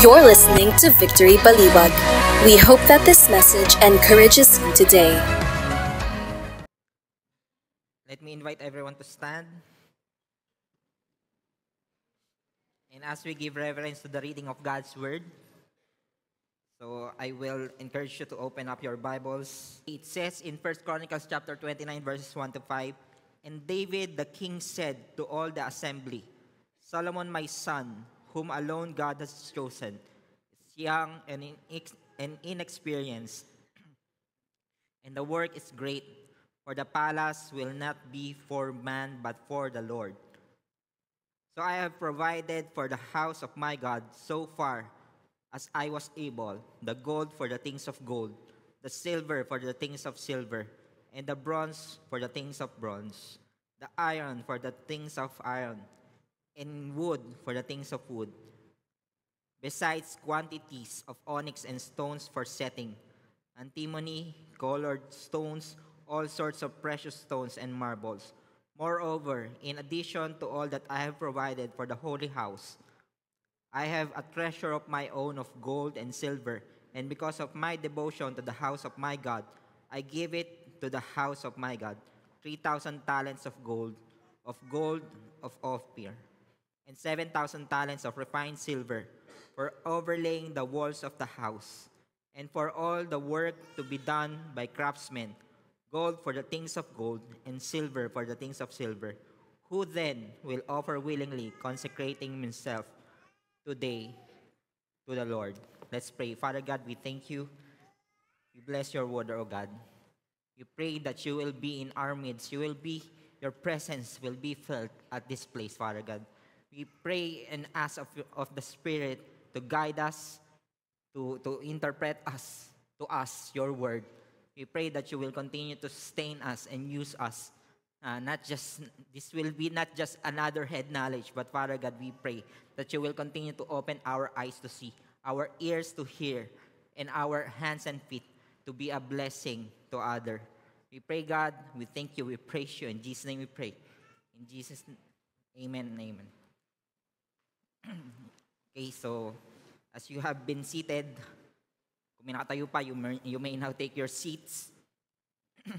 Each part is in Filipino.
You're listening to Victory Baliwag. We hope that this message encourages you today. Let me invite everyone to stand. And as we give reverence to the reading of God's Word, so I will encourage you to open up your Bibles. It says in 1 Chronicles chapter 29 verses 1 to 5, And David the king said to all the assembly, Solomon my son, whom alone God has chosen, is young and, inex- and inexperienced, and the work is great, for the palace will not be for man but for the Lord. So I have provided for the house of my God so far as I was able. The gold for the things of gold, the silver for the things of silver, and the bronze for the things of bronze, the iron for the things of iron, and wood for the things of wood, besides quantities of onyx and stones for setting, antimony, colored stones, all sorts of precious stones and marbles. Moreover, in addition to all that I have provided for the holy house, I have a treasure of my own of gold and silver, and because of my devotion to the house of my God, I give it to the house of my God 3,000 talents of gold, of gold of Ophir, and 7,000 talents of refined silver for overlaying the walls of the house, and for all the work to be done by craftsmen, gold for the things of gold, and silver for the things of silver. Who then will offer willingly, consecrating himself today to the Lord? Let's pray. Father God, we thank you. We bless your word, O God. We pray that you will be in our midst. You will be, your presence will be felt at this place, Father God. We pray and ask of, of the Spirit to guide us, to, to interpret us, to us, your word. We pray that you will continue to sustain us and use us. Uh, not just, this will be not just another head knowledge, but Father God, we pray that you will continue to open our eyes to see, our ears to hear, and our hands and feet to be a blessing to other. We pray, God, we thank you, we praise you. In Jesus' name we pray. In Jesus' name, amen amen. okay, so as you have been seated, kung may nakatayo pa, you may, you may now take your seats.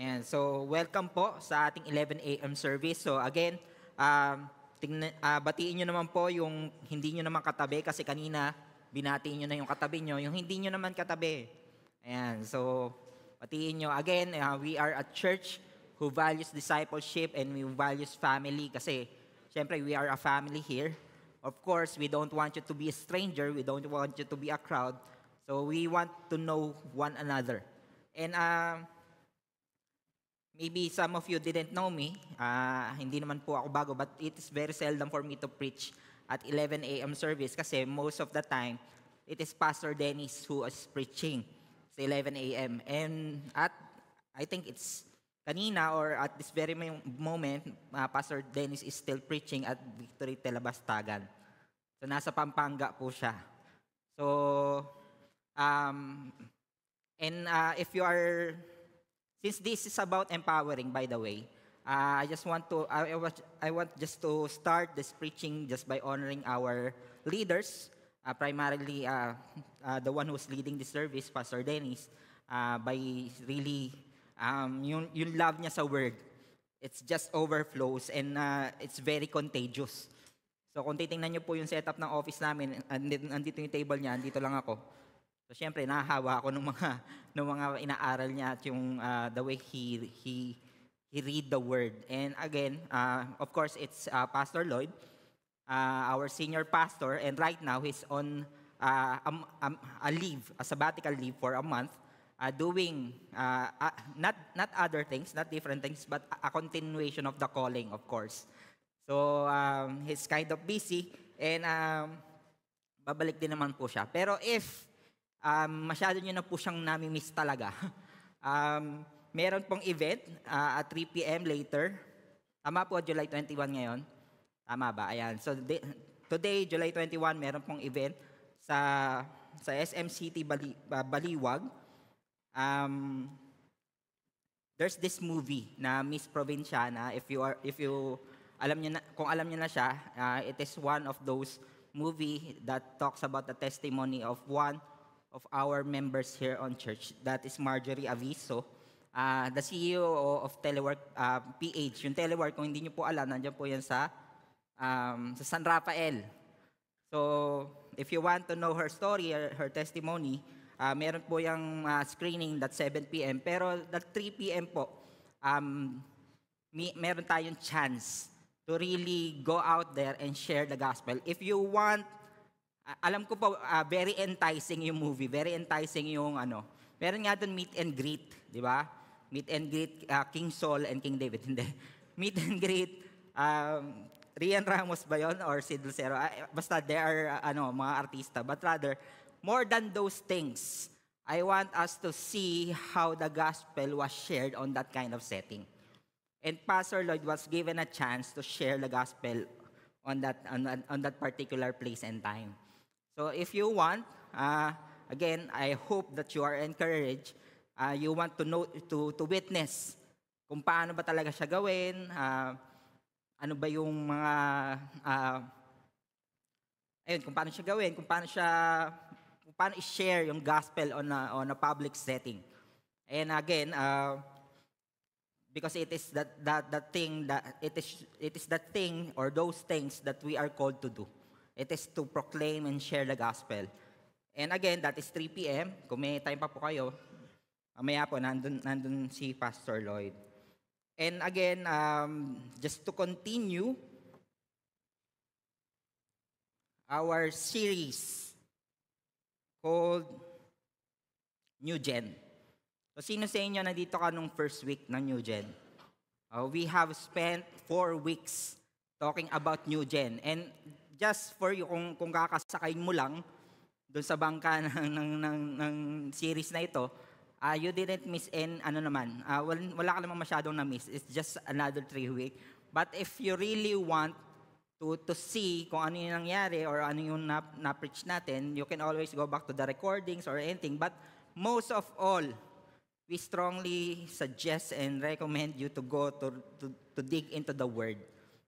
And so, welcome po sa ating 11 a.m. service. So again, um, tingnan, ah, batiin nyo naman po yung hindi nyo naman katabi kasi kanina binatiin nyo na yung katabi nyo, yung hindi nyo naman katabi. Ayan, so batiin nyo. Again, ah, we are a church who values discipleship and who values family kasi syempre we are a family here. Of course, we don't want you to be a stranger. We don't want you to be a crowd. So we want to know one another. And uh, maybe some of you didn't know me. Uh, hindi naman po ako bago, but it is very seldom for me to preach at 11 a.m. service kasi most of the time, it is Pastor Dennis who is preaching sa 11 a.m. And at, I think it's kanina or at this very mo- moment, uh, Pastor Dennis is still preaching at Victory Telabastagan. So nasa Pampanga po siya. So, um, and uh, if you are, since this is about empowering, by the way, uh, I just want to, I, I want just to start this preaching just by honoring our leaders, uh, primarily uh, uh, the one who's leading the service, Pastor Dennis, uh, by really, um, yung, yung love niya sa word, it's just overflows and uh, it's very contagious. So kung titingnan niyo po yung setup ng office namin, andito, andito yung table niya, andito lang ako. So syempre nahahawa ako ng mga ng mga inaaral niya at yung uh, the way he he he read the word. And again, uh, of course it's uh, Pastor Lloyd, uh, our senior pastor and right now he's on uh, um, a leave, a sabbatical leave for a month. Uh, doing uh, uh, not not other things, not different things, but a continuation of the calling, of course. So um, he's kind of busy and um, babalik din naman po siya. Pero if um, masyado nyo na po siyang nami-miss talaga, um, meron pong event uh, at 3 p.m. later. Tama po, July 21 ngayon. Tama ba? Ayan. So di- today, July 21, meron pong event sa sa SM City Bali, uh, Baliwag. Um, there's this movie na Miss Provinciana if you are if you alam niyo na, kung alam niyo na siya, uh, it is one of those movie that talks about the testimony of one of our members here on church. That is Marjorie Aviso, uh, the CEO of Telework uh, PH. Yung Telework, kung hindi niyo po alam, nandiyan po yan sa, um, sa San Rafael. So, if you want to know her story, her, her testimony, uh, meron po yung uh, screening that 7 p.m. Pero that 3 p.m. po, um, may, meron tayong chance to really go out there and share the gospel. If you want, uh, alam ko po, uh, very enticing yung movie, very enticing yung ano. Meron nga doon meet and greet, di ba? Meet and greet uh, King Saul and King David. Hindi. Meet and greet um, Rian Ramos ba yun? Or si Dulcero? Uh, basta they are uh, ano, mga artista. But rather, more than those things, I want us to see how the gospel was shared on that kind of setting. And Pastor Lloyd was given a chance to share the gospel on that, on, on that particular place and time. So if you want, uh, again, I hope that you are encouraged. Uh, you want to know, to, to witness kung paano ba talaga siya gawin, uh, ano ba yung mga, uh, ayun, kung paano siya gawin, kung paano siya, paano i-share yung gospel on a, on a public setting. And again, uh, because it is that that that thing that it is it is that thing or those things that we are called to do. It is to proclaim and share the gospel. And again, that is 3 p.m. Kung may time pa po kayo, mamaya po nandun, nandun si Pastor Lloyd. And again, um, just to continue our series called New Gen. So sino sa inyo nandito ka nung first week ng New Gen? Uh, we have spent four weeks talking about New Gen. And just for you, kung, kung kakasakay mo lang doon sa bangka ng, ng, ng, ng series na ito, uh, you didn't miss any, ano naman, uh, wala, wala ka naman masyadong na-miss. It's just another three week. But if you really want to, to see kung ano yung nangyari or ano yung na, na-preach natin, you can always go back to the recordings or anything. But most of all, we strongly suggest and recommend you to go to, to, to dig into the Word.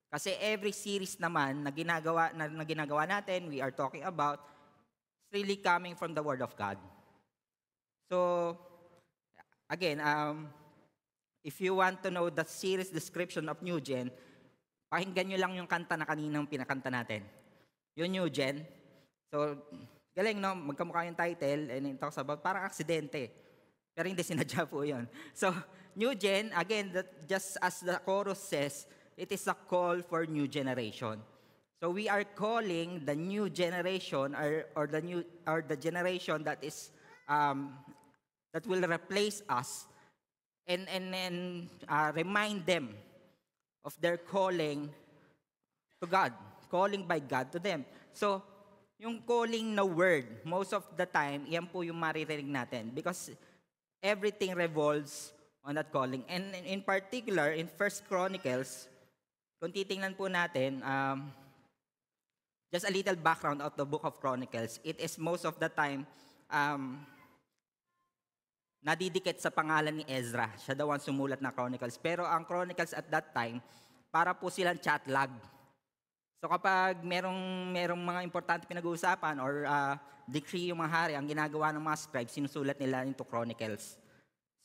Kasi every series naman na ginagawa, na, na ginagawa natin, we are talking about, it's really coming from the Word of God. So, again, um, if you want to know the series description of New Gen, pakinggan nyo lang yung kanta na kaninang pinakanta natin. Yung New Gen. So, galing, no? Magkamukha yung title and it talks about parang aksidente. Pero hindi sinadya po yun. So, new gen, again, that just as the chorus says, it is a call for new generation. So we are calling the new generation or, or the new or the generation that is um, that will replace us and and, and uh, remind them of their calling to God, calling by God to them. So yung calling na word, most of the time, yan po yung maririnig natin because everything revolves on that calling. And in particular, in First Chronicles, kung titingnan po natin, um, just a little background of the book of Chronicles, it is most of the time um, nadidikit sa pangalan ni Ezra. Siya daw ang sumulat na Chronicles. Pero ang Chronicles at that time, para po silang chat log. So kapag merong, merong mga importante pinag-uusapan or uh, decree yung mga hari, ang ginagawa ng mga scribes, sinusulat nila into chronicles.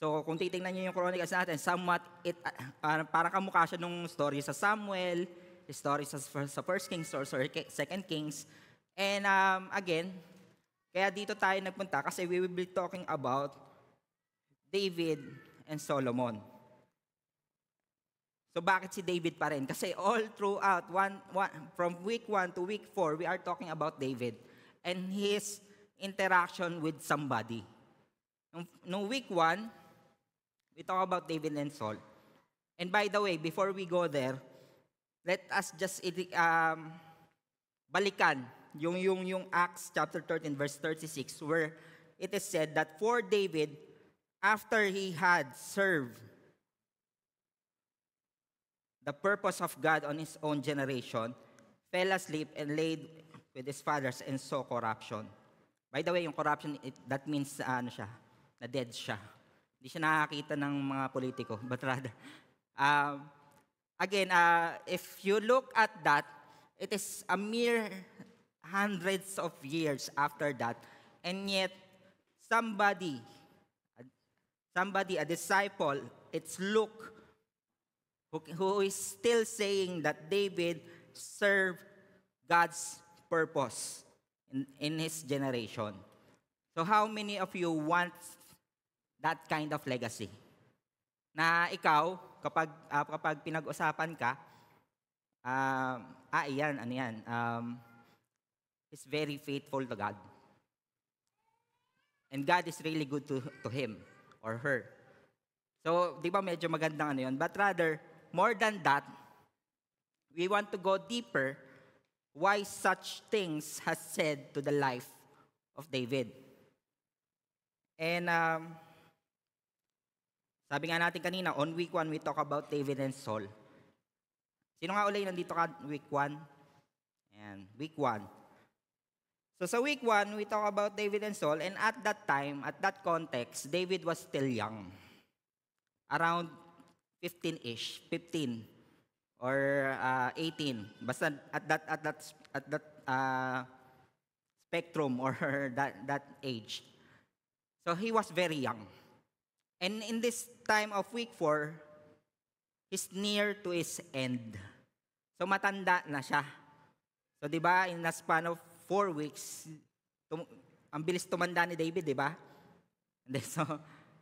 So kung titingnan niyo yung chronicles natin, somewhat, it, uh, parang kamukha siya nung story sa Samuel, story sa, sa First Kings or Second Kings. And um, again, kaya dito tayo nagpunta kasi we will be talking about David and Solomon. So bakit si David pa rin? Kasi all throughout, one, one, from week 1 to week 4, we are talking about David and his interaction with somebody. Nung, nung week 1, we talk about David and Saul. And by the way, before we go there, let us just um, balikan yung, yung, yung Acts chapter 13 verse 36 where it is said that for David, after he had served the purpose of God on his own generation, fell asleep and laid with his fathers and saw corruption. By the way, yung corruption, it, that means uh, ano siya, na dead siya. Hindi siya nakakita ng mga politiko, but rather, uh, again, uh, if you look at that, it is a mere hundreds of years after that, and yet somebody, somebody, a disciple, it's Luke, who, who is still saying that David served God's purpose in, in his generation. So how many of you want that kind of legacy? Na ikaw, kapag, uh, kapag pinag-usapan ka, uh, ah, iyan, ano yan, um, is very faithful to God. And God is really good to, to him or her. So, di ba medyo magandang ano yun? But rather, more than that, we want to go deeper why such things has said to the life of David. And um, sabi nga natin kanina, on week 1, we talk about David and Saul. Sino nga ulit nandito ka week 1? And week 1. So sa week 1, we talk about David and Saul, and at that time, at that context, David was still young. Around 15-ish, 15 or uh, 18. Basta at that at that at that uh, spectrum or that that age. So he was very young. And in this time of week 4, he's near to his end. So matanda na siya. So 'di ba in the span of four weeks, tum- ang bilis tumanda ni David, di ba? So,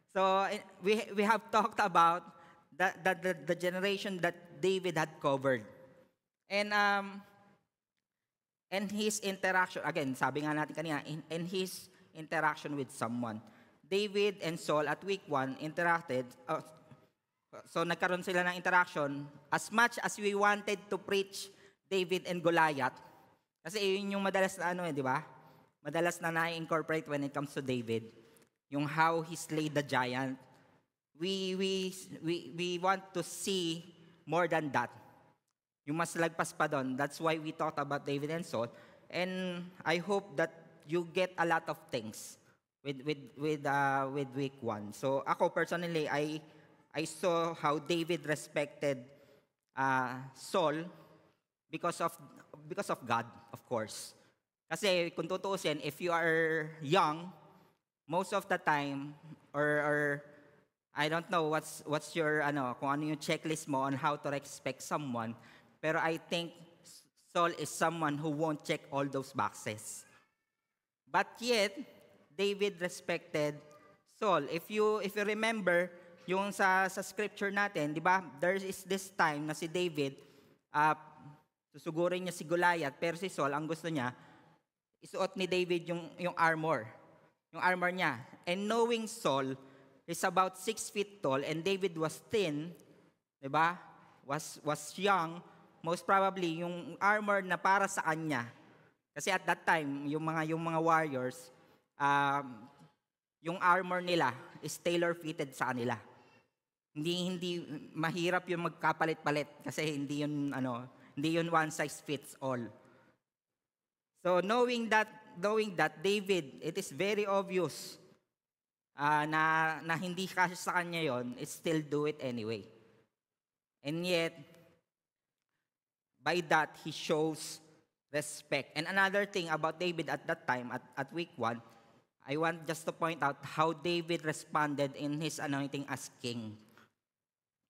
so eh, we, we have talked about the, the, the, generation that David had covered. And, um, and his interaction, again, sabi nga natin kanina, in, in his interaction with someone. David and Saul at week 1 interacted, uh, so nagkaroon sila ng interaction. As much as we wanted to preach David and Goliath, kasi yun yung madalas na ano eh, di ba? Madalas na na-incorporate when it comes to David. Yung how he slayed the giant. We, we, we, we want to see more than that. Yung mas lagpas pa doon. That's why we talked about David and Saul. And I hope that you get a lot of things with with with uh, with week one. So ako personally, I I saw how David respected uh, Saul because of because of God, of course. Kasi kung tutuusin, if you are young, most of the time, or, or I don't know what's, what's your, ano, kung ano yung checklist mo on how to respect someone, pero I think Saul is someone who won't check all those boxes. But yet, David respected Saul. If you, if you remember, yung sa, sa scripture natin, di ba, there is this time na si David, uh, Susugurin niya si Goliath, pero si Saul, ang gusto niya, isuot ni David yung, yung armor. Yung armor niya. And knowing Saul is about six feet tall and David was thin, di ba? Was, was young, most probably yung armor na para sa kanya. Kasi at that time, yung mga, yung mga warriors, um, yung armor nila is tailor-fitted sa kanila. Hindi hindi mahirap yung magkapalit-palit kasi hindi yun ano hindi yun one size fits all. So knowing that, knowing that David, it is very obvious uh, na, na hindi kasi sa kanya yon, it still do it anyway. And yet, by that, he shows respect. And another thing about David at that time, at, at week 1, I want just to point out how David responded in his anointing as king.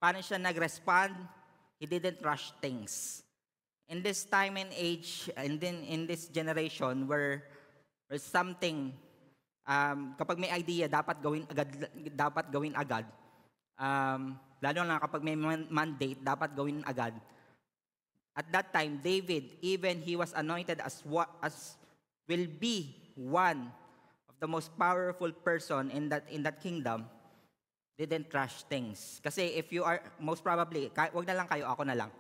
Paano siya nag-respond? He didn't rush things in this time and age, and then in this generation where, where something, um, kapag may idea, dapat gawin agad, dapat gawin agad. Um, lalo na kapag may mandate, dapat gawin agad. At that time, David, even he was anointed as what as will be one of the most powerful person in that in that kingdom, didn't rush things. Kasi if you are most probably, wag na lang kayo, ako na lang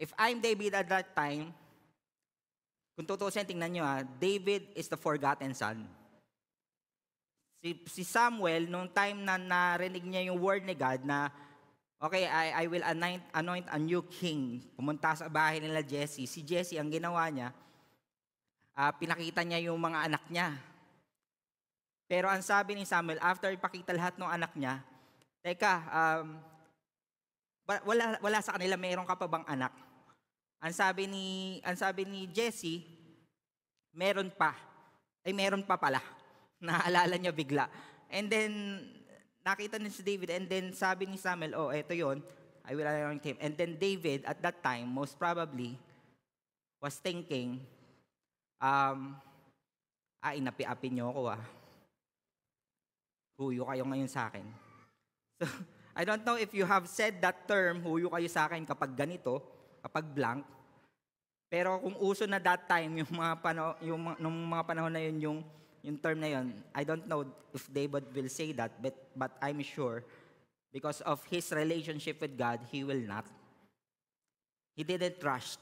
If I'm David at that time, kung tutusin, tingnan nyo ha, David is the forgotten son. Si, si Samuel, nung time na narinig niya yung word ni God na, okay, I, I will anoint, anoint a new king. Pumunta sa bahay nila Jesse. Si Jesse, ang ginawa niya, uh, pinakita niya yung mga anak niya. Pero ang sabi ni Samuel, after ipakita lahat ng anak niya, teka, um, wa- wala, wala sa kanila, meron ka pa bang anak? Ang sabi ni, ang sabi ni Jesse, meron pa. Ay, meron pa pala. Naalala niya bigla. And then, nakita ni si David, and then sabi ni Samuel, oh, eto yon I will anoint him. And then David, at that time, most probably, was thinking, um, ah, inapi-api niyo ako ah. Huyo kayo ngayon sa akin. So, I don't know if you have said that term, huyo kayo sa akin kapag ganito, kapag blank. Pero kung uso na that time, yung mga, pano, yung, nung mga panahon na yun, yung, yung term na yun, I don't know if David will say that, but, but I'm sure, because of his relationship with God, he will not. He didn't rush.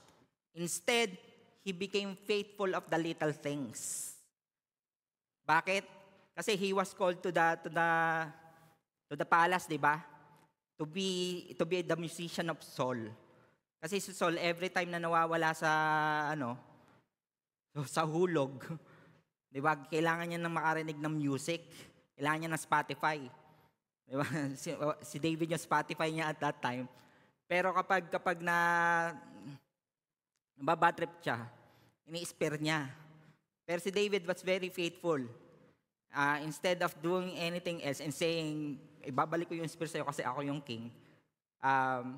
Instead, he became faithful of the little things. Bakit? Kasi he was called to the to the to the palace, 'di ba? To be to be the musician of Saul. Kasi si Saul every time na nawawala sa ano sa hulog, 'di ba? Kailangan niya ng makarinig ng music. Kailangan niya ng Spotify. 'Di ba? Si, si David yung Spotify niya at that time. Pero kapag kapag na nababatrip siya, ini-spare niya. Pero si David was very faithful. Ah, instead of doing anything else and saying, ibabalik ko yung spirit sa'yo kasi ako yung king, um,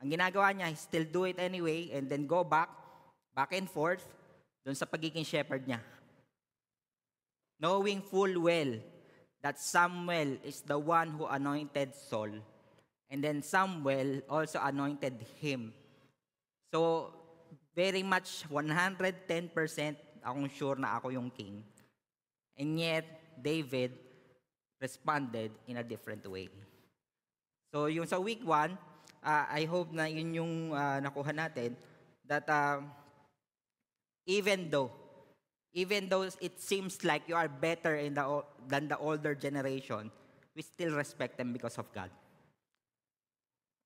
ang ginagawa niya, still do it anyway and then go back, back and forth, doon sa pagiging shepherd niya. Knowing full well that Samuel is the one who anointed Saul. And then Samuel also anointed him. So, very much 110% akong sure na ako yung king. And yet, David responded in a different way. So, yung sa week 1, I hope na yun yung ah, nakuha natin that ah, even though even though it seems like you are better in the than the older generation, we still respect them because of God.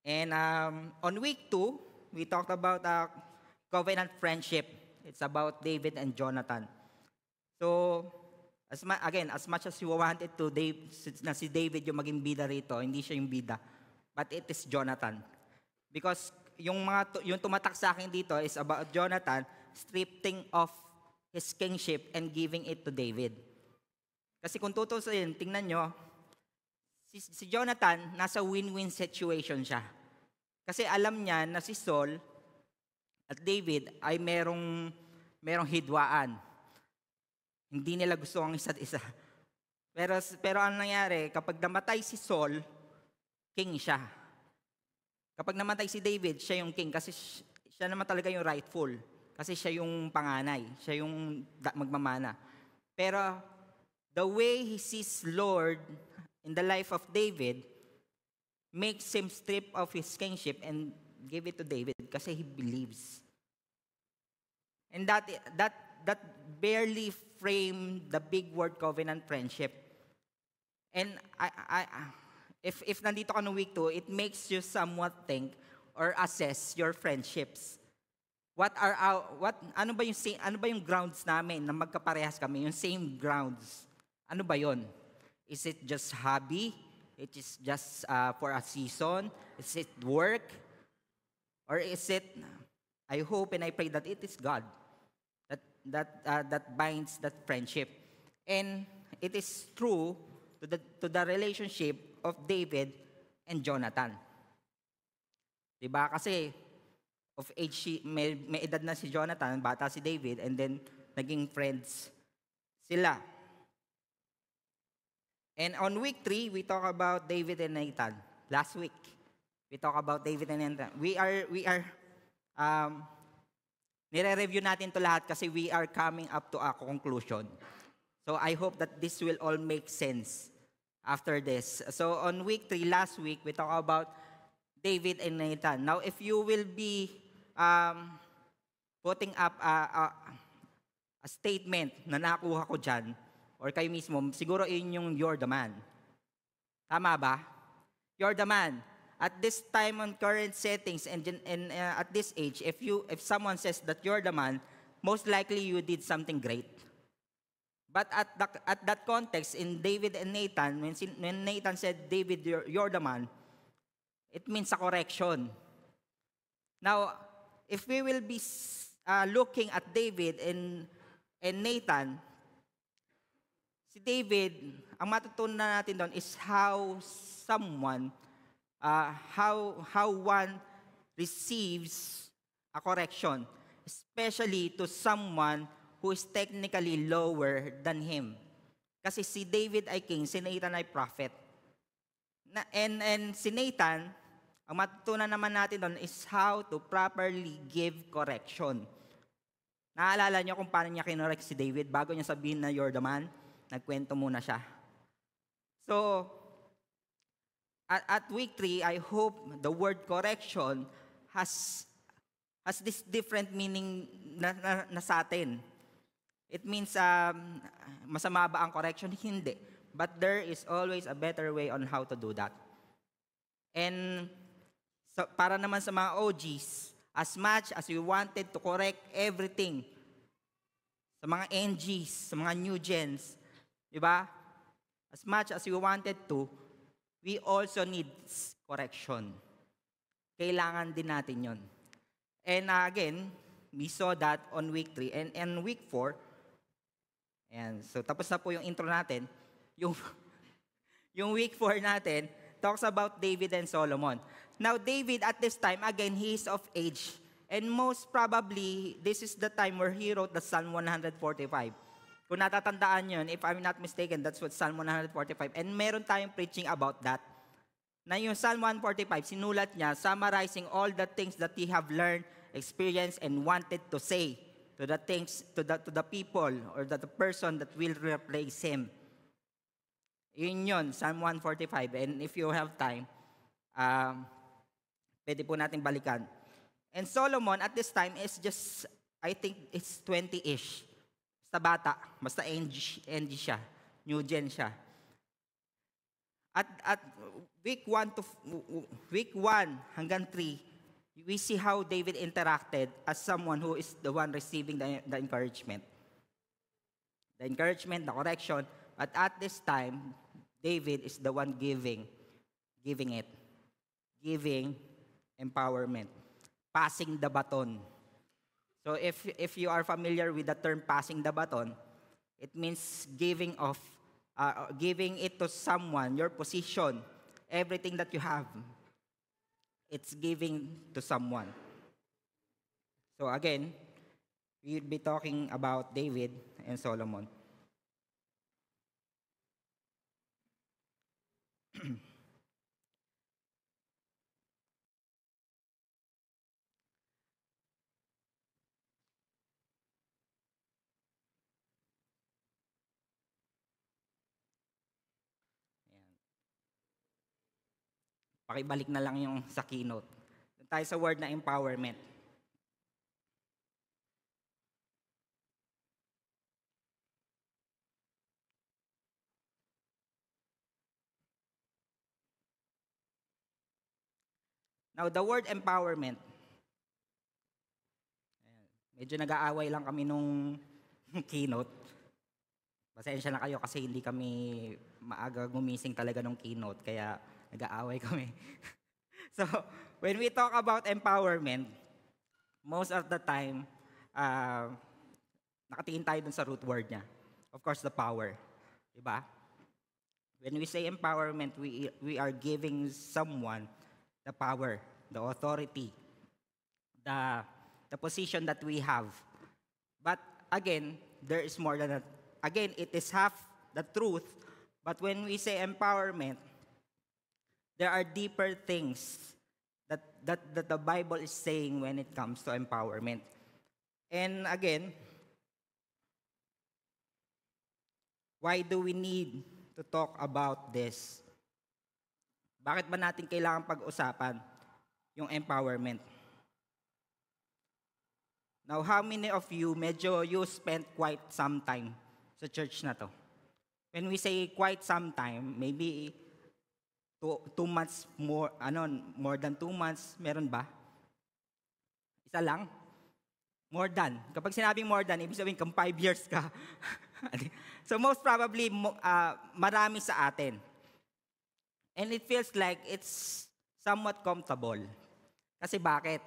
And um, on week two, we talked about uh, covenant friendship. It's about David and Jonathan. So, as ma- again, as much as you wanted to Dave, na si David yung maging bida rito, hindi siya yung bida. But it is Jonathan. Because yung mga yung tumatak sa akin dito is about Jonathan stripping off his kingship and giving it to David. Kasi kung tutusin, tingnan nyo, si, si Jonathan, nasa win-win situation siya. Kasi alam niya na si Saul at David ay merong, merong hidwaan. Hindi nila gusto ang isa't isa. Pero, pero ang nangyari, kapag namatay si Saul, king siya. Kapag namatay si David, siya yung king kasi si- siya naman talaga yung rightful. Kasi siya yung panganay, siya yung magmamana. Pero the way he sees Lord in the life of David makes him strip of his kingship and give it to David kasi he believes. And that that that barely framed the big word covenant friendship. And I, I- if, if nandito ka no week two, it makes you somewhat think or assess your friendships. What are our, what, ano ba yung, ano ba yung grounds namin na magkaparehas kami, yung same grounds? Ano ba yon? Is it just hobby? It is just uh, for a season? Is it work? Or is it, I hope and I pray that it is God that that uh, that binds that friendship. And it is true to the to the relationship of David and Jonathan. 'Di ba? Kasi of age may, may edad na si Jonathan, bata si David and then naging friends sila. And on week 3, we talk about David and Nathan. Last week, we talk about David and Nathan. We are we are um, Nire-review natin to lahat kasi we are coming up to a conclusion. So I hope that this will all make sense after this. So on week 3, last week, we talk about David and Nathan. Now, if you will be um, putting up a, a, a statement na nakuha ko dyan, or kayo mismo, siguro yun yung you're the man. Tama ba? You're the man. At this time on current settings and, and uh, at this age, if you if someone says that you're the man, most likely you did something great. But at the, at that context in David and Nathan, when, when Nathan said, "David, you're, you're the man," It means a correction. Now, if we will be uh, looking at David and, and Nathan, si David, ang matutunan natin doon is how someone, uh, how, how one receives a correction, especially to someone who is technically lower than him. Kasi si David ay king, si Nathan ay prophet. Na, and, and si Nathan, ang matutunan naman natin doon is how to properly give correction. Naalala niyo kung paano niya kinorek si David bago niya sabihin na you're the man? Nagkwento muna siya. So, at, at week 3, I hope the word correction has has this different meaning na, na, na sa atin. It means um, masama ba ang correction? Hindi. But there is always a better way on how to do that. And so, para naman sa mga OGs, as much as we wanted to correct everything, sa mga NGs, sa mga new gens, di ba? As much as we wanted to, we also need correction. Kailangan din natin yon. And uh, again, we saw that on week 3. And, and week 4, and so tapos na po yung intro natin. Yung, yung week 4 natin talks about David and Solomon. Now, David at this time, again, he is of age. And most probably, this is the time where he wrote the Psalm 145. Kung natatandaan yun, if I'm not mistaken, that's what Psalm 145. And meron tayong preaching about that na yung Psalm 145, sinulat niya, summarizing all the things that he have learned, experienced, and wanted to say to the things, to the, to the people, or the, the person that will replace him. Yun yun, Psalm 145. And if you have time, um, pwede po natin balikan. And Solomon at this time is just, I think it's 20-ish. Basta bata, basta NG, NG siya, new gen siya. At, at week 1 to week 1 hanggang 3, we see how David interacted as someone who is the one receiving the, the encouragement. The encouragement, the correction, but at this time, David is the one giving, giving it, giving empowerment, passing the baton. So if, if you are familiar with the term passing the baton, it means giving of, uh, giving it to someone, your position, everything that you have, it's giving to someone. So again, we'll be talking about David and Solomon. Pakibalik na lang yung sa keynote. Tayo sa word na empowerment. Now, the word empowerment, medyo nag-aaway lang kami nung keynote. Pasensya na kayo kasi hindi kami maaga gumising talaga nung keynote. Kaya Nag-aaway kami. so, when we talk about empowerment, most of the time, uh, nakatingin tayo dun sa root word niya. Of course, the power. Diba? When we say empowerment, we, we are giving someone the power, the authority, the, the position that we have. But again, there is more than that. Again, it is half the truth. But when we say empowerment, there are deeper things that, that, that the Bible is saying when it comes to empowerment. And again, why do we need to talk about this? Bakit ba natin kailangan pag-usapan yung empowerment? Now, how many of you, medyo you spent quite some time sa church na to? When we say quite some time, maybe two, two months more, ano, more than two months, meron ba? Isa lang? More than. Kapag sinabing more than, ibig sabihin kung five years ka. so most probably, uh, marami sa atin. And it feels like it's somewhat comfortable. Kasi bakit?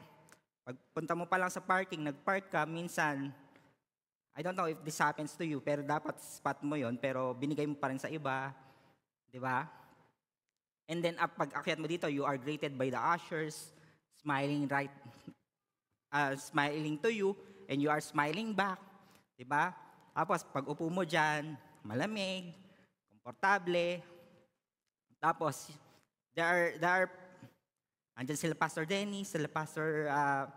Pagpunta mo pa lang sa parking, nag-park ka, minsan, I don't know if this happens to you, pero dapat spot mo yon pero binigay mo pa rin sa iba. Di ba? And then, pag akyat mo dito, you are greeted by the ushers, smiling right, uh, smiling to you, and you are smiling back. Di ba? Tapos, pag upo mo dyan, malamig, komportable. Tapos, there are, there are, andyan sila Pastor Dennis, sila Pastor, uh,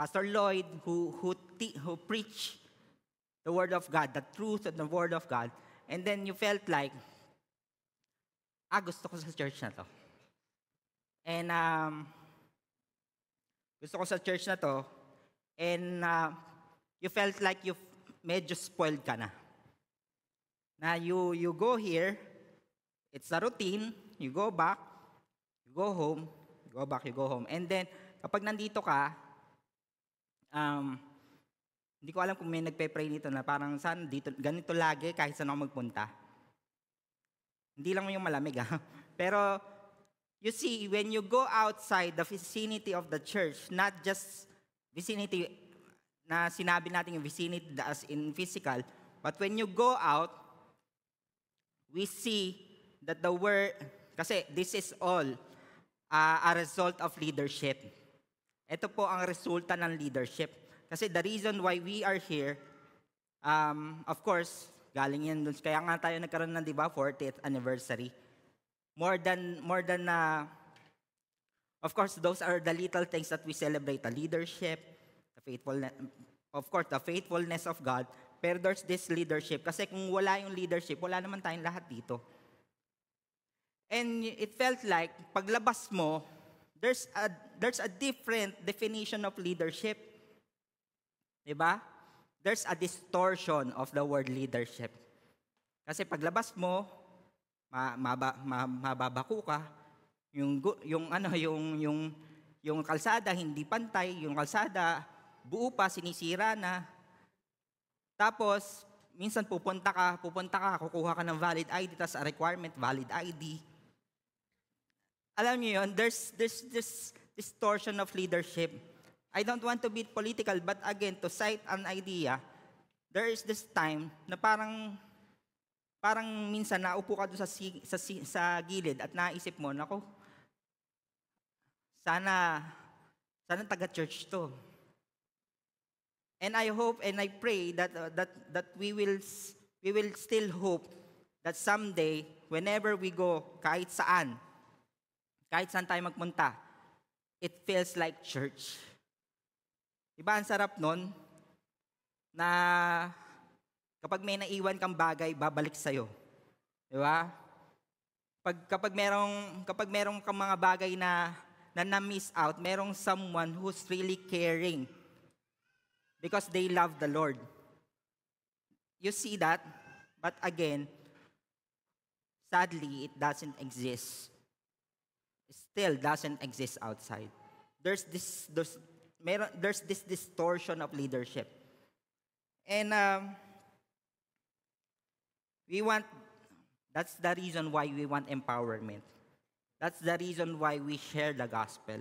Pastor Lloyd, who, who, who preach the Word of God, the truth of the Word of God. And then you felt like, ah, gusto ko sa church na to. And um, gusto ko sa church na to. And uh, you felt like you medyo spoiled ka na. Na you, you go here, it's a routine, you go back, you go home, you go back, you go home. And then, kapag nandito ka, um, hindi ko alam kung may nagpe-pray nito na parang saan dito, ganito lagi kahit saan ako magpunta. Hindi lang yung malamig ha. Pero, you see, when you go outside the vicinity of the church, not just vicinity na sinabi natin yung vicinity as in physical, but when you go out, we see that the word, kasi this is all uh, a result of leadership. Ito po ang resulta ng leadership. Kasi the reason why we are here, um, of course, galing yan dun. Kaya nga tayo nagkaroon ng, di ba, 40th anniversary. More than, more than, uh, of course, those are the little things that we celebrate. The leadership, the faithfulness, of course, the faithfulness of God, pero there's this leadership. Kasi kung wala yung leadership, wala naman tayong lahat dito. And it felt like, paglabas mo, there's a, there's a different definition of leadership. Diba? There's a distortion of the word leadership. Kasi paglabas mo, ma, maba, ma, mababako ka, yung, yung, ano, yung, yung, yung kalsada hindi pantay, yung kalsada buo pa, sinisira na. Tapos, minsan pupunta ka, pupunta ka, kukuha ka ng valid ID, tapos a requirement, valid ID. Alam niyo yun, there's, there's this distortion of leadership. I don't want to be political, but again, to cite an idea, there is this time na parang parang minsan naupo ka doon sa, sa, sa gilid at naisip mo, nako, sana, sana taga-church to. And I hope and I pray that, uh, that, that we, will, we will still hope that someday, whenever we go, kahit saan, kahit saan tayo magpunta, it feels like church. Diba ang sarap nun? Na kapag may naiwan kang bagay, babalik sa'yo. Di ba? Pag, kapag merong, kapag merong kang mga bagay na, na na-miss out, merong someone who's really caring because they love the Lord. You see that? But again, sadly, it doesn't exist. It still doesn't exist outside. There's this, there's, there's this distortion of leadership. And um, we want, that's the reason why we want empowerment. That's the reason why we share the gospel.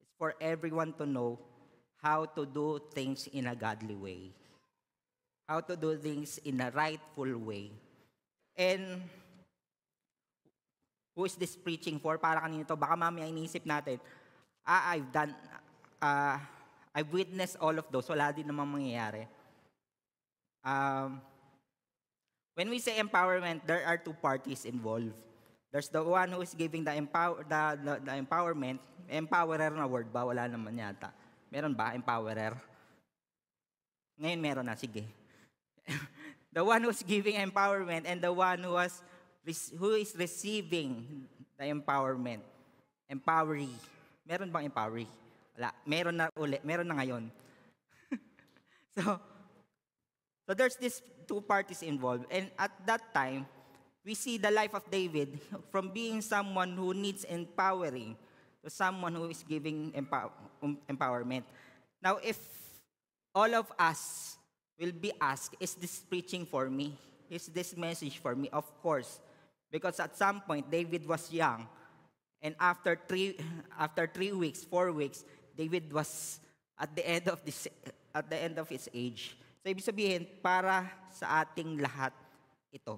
It's for everyone to know how to do things in a godly way. How to do things in a rightful way. And who is this preaching for? Para kanino to? Baka mamaya inisip natin, ah, I've done, uh, I've witnessed all of those. Wala din namang mangyayari. Um, when we say empowerment, there are two parties involved. There's the one who is giving the, empower, the, the, the empowerment. Empowerer na word ba? Wala naman yata. Meron ba? Empowerer? Ngayon meron na, sige. the one who's giving empowerment and the one who, was, who is receiving the empowerment. Empoweree. Meron bang empoweree? Wala. Meron na uli. Meron na ngayon. so, so there's this two parties involved. And at that time, we see the life of David from being someone who needs empowering to someone who is giving empower, um, empowerment. Now, if all of us will be asked, is this preaching for me? Is this message for me? Of course. Because at some point, David was young. And after three, after three weeks, four weeks, David was at the end of this, at the end of his age. So ibig sabihin, para sa ating lahat ito.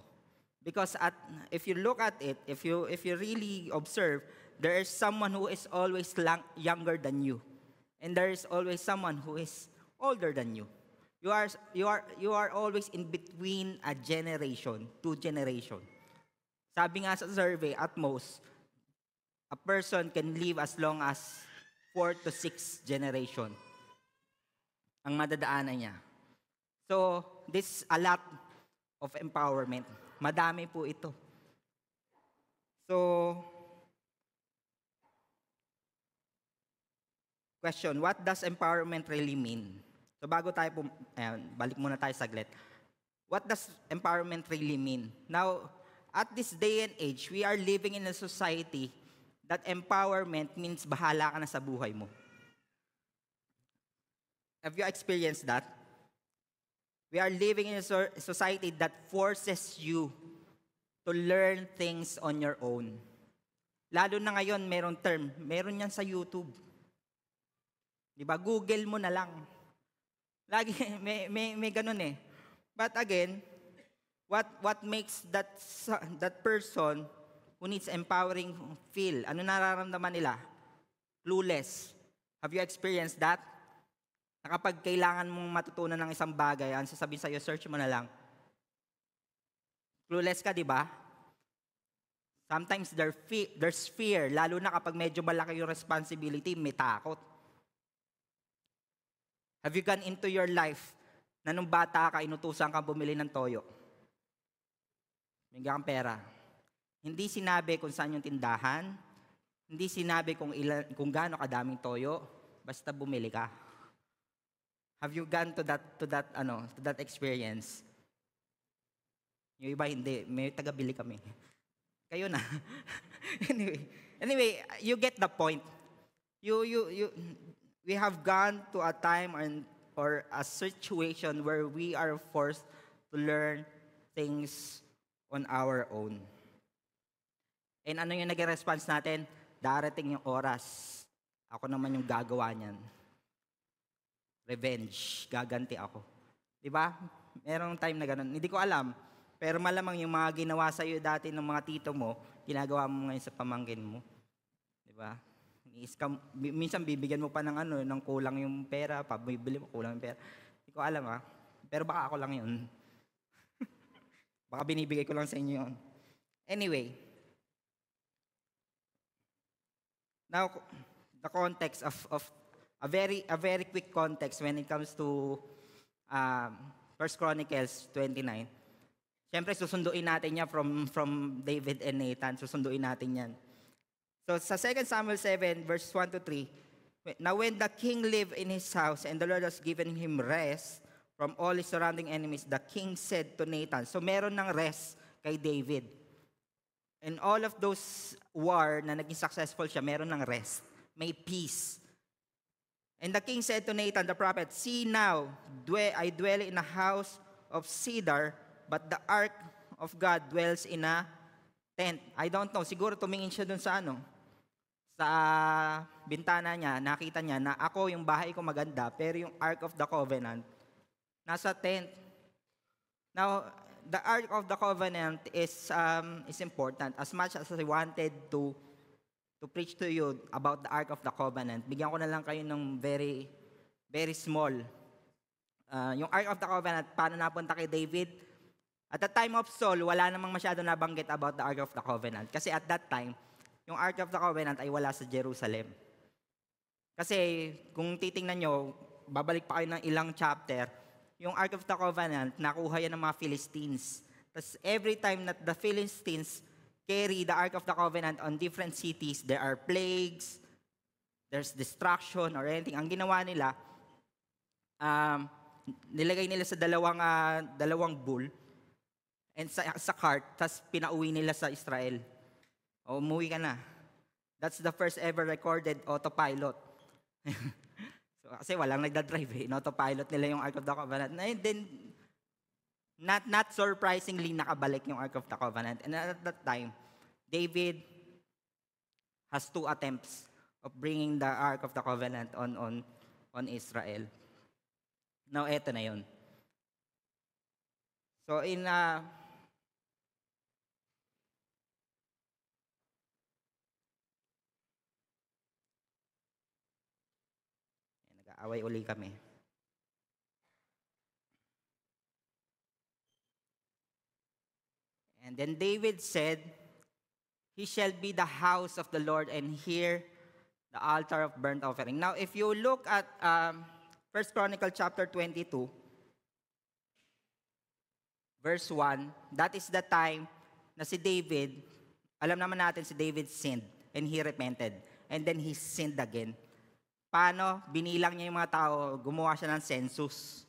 Because at, if you look at it, if you, if you really observe, there is someone who is always lang, younger than you. And there is always someone who is older than you. You are, you are, you are always in between a generation, two generation. Sabi nga sa survey, at most, a person can live as long as four to six generation ang madadaanan niya. So, this is a lot of empowerment. Madami po ito. So, question, what does empowerment really mean? So bago tayo, pum- ayan, balik muna tayo saglit. What does empowerment really mean? Now, at this day and age, we are living in a society that empowerment means bahala ka na sa buhay mo. Have you experienced that? We are living in a so- society that forces you to learn things on your own. Lalo na ngayon, merong term. Meron yan sa YouTube. Di ba? Google mo na lang. Lagi, may, may, may ganun eh. But again, what, what makes that, that person who needs empowering feel? Ano nararamdaman nila? Clueless. Have you experienced that? Na kapag kailangan mong matutunan ng isang bagay, ang sasabihin sa'yo, search mo na lang. Clueless ka, di ba? Sometimes there fe- there's fear, lalo na kapag medyo malaki yung responsibility, may takot. Have you gone into your life na nung bata ka, inutusan kang bumili ng toyo? Bigyan kang pera. Hindi sinabi kung saan yung tindahan, hindi sinabi kung, ilan, kung gaano kadaming toyo, basta bumili ka. Have you gone to that to that ano, to that experience? Yung iba hindi, may tagabili kami. Kayo na. anyway, anyway, you get the point. You you you we have gone to a time and or a situation where we are forced to learn things on our own. And ano yung naging response natin? Darating yung oras. Ako naman yung gagawa niyan. Revenge. Gaganti ako. Di ba? Merong time na ganun. Hindi ko alam. Pero malamang yung mga ginawa sa iyo dati ng mga tito mo, ginagawa mo ngayon sa pamangkin mo. Di ba? Minsan bibigyan mo pa ng ano, ng kulang yung pera, pabibili mo kulang yung pera. Hindi ko alam ah. Pero baka ako lang yun. baka binibigay ko lang sa inyo yun. Anyway. Now, the context of, of a very a very quick context when it comes to um, First Chronicles 29. Siyempre, susunduin natin niya from, from David and Nathan. Susunduin natin yan. So sa 2 Samuel 7, verse 1 to 3, Now when the king lived in his house and the Lord has given him rest from all his surrounding enemies, the king said to Nathan, so meron ng rest kay David. And all of those war na naging successful siya, meron ng rest. May peace. And the king said to Nathan the prophet, See now, dwe- I dwell in a house of cedar, but the ark of God dwells in a tent. I don't know, siguro tumingin siya dun sa ano, sa bintana niya, nakita niya na ako yung bahay ko maganda, pero yung Ark of the Covenant, nasa tent. Now, the Ark of the Covenant is, um, is important. As much as I wanted to to preach to you about the Ark of the Covenant, bigyan ko na lang kayo ng very, very small. Uh, yung Ark of the Covenant, paano napunta kay David? At the time of Saul, wala namang masyado nabanggit about the Ark of the Covenant. Kasi at that time, yung Ark of the Covenant ay wala sa Jerusalem. Kasi kung titingnan nyo, babalik pa kayo ng ilang chapter, yung Ark of the Covenant, nakuha yan ng mga Philistines. Tapos every time that the Philistines carry the Ark of the Covenant on different cities, there are plagues, there's destruction or anything. Ang ginawa nila, um, nilagay nila sa dalawang, ah, dalawang bull and sa, sa cart, tapos pinauwi nila sa Israel. O, umuwi ka na. That's the first ever recorded autopilot. kasi walang nagdadrive eh. Autopilot nila yung Ark of the Covenant. And then, not, not surprisingly, nakabalik yung Ark of the Covenant. And at that time, David has two attempts of bringing the Ark of the Covenant on, on, on Israel. Now, eto na yon. So, in uh, nag-aaway uli kami. And then David said, He shall be the house of the Lord, and here the altar of burnt offering. Now, if you look at um, 1 Chronicle chapter 22, verse 1, that is the time na si David, alam naman natin si David sinned and he repented. And then he sinned again. Paano? Binilang niya yung mga tao, gumawa siya ng census.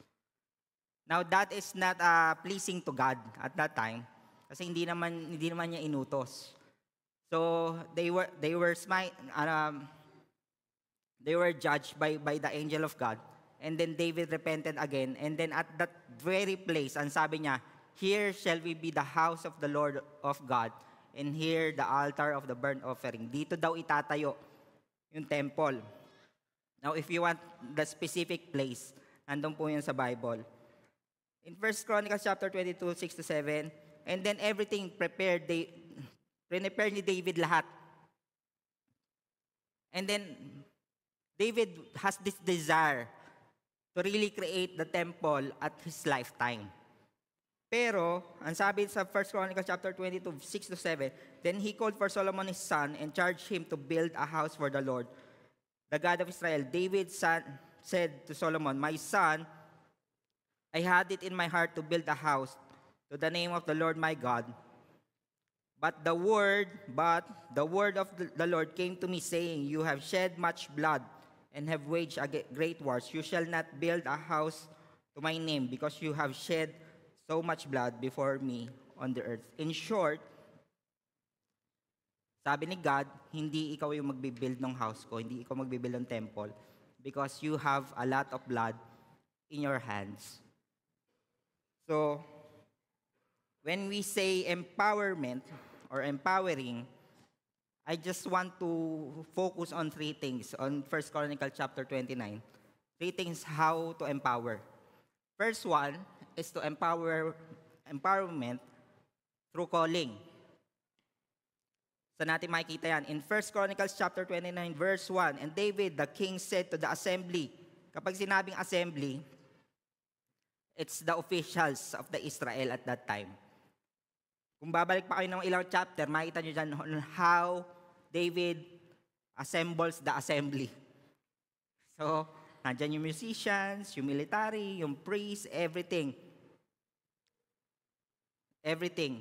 Now that is not uh, pleasing to God at that time kasi hindi naman hindi naman niya inutos. So they were they were smite um, they were judged by, by the angel of God. And then David repented again. And then at that very place, ang sabi niya, Here shall we be the house of the Lord of God, and here the altar of the burnt offering. Dito daw itatayo yung temple. Now, if you want the specific place, nandun po yun sa Bible. In 1 Chronicles chapter 22, 6 to 7, and then everything prepared, they, ni David lahat. And then David has this desire to really create the temple at his lifetime. Pero, ang sabi sa 1 Chronicles chapter 22, 6 to 7, Then he called for Solomon his son and charged him to build a house for the Lord, the God of Israel. David said to Solomon, My son, I had it in my heart to build a house to the name of the Lord my God. But the word, but the word of the Lord came to me saying, You have shed much blood and have waged great wars. You shall not build a house to my name because you have shed so much blood before me on the earth. In short, sabi ni God, hindi ikaw yung magbibuild ng house ko, hindi ikaw magbibuild ng temple because you have a lot of blood in your hands. So, when we say empowerment or empowering, I just want to focus on three things on 1 Chronicle chapter 29. Three things how to empower. First one is to empower empowerment through calling. Sa natin makikita yan. In 1 Chronicles chapter 29 verse 1, And David the king said to the assembly, kapag sinabing assembly, it's the officials of the Israel at that time. Kung babalik pa kayo ng ilang chapter, makita nyo dyan how David assembles the assembly. So, nandyan yung musicians, yung military, yung priests, everything. Everything.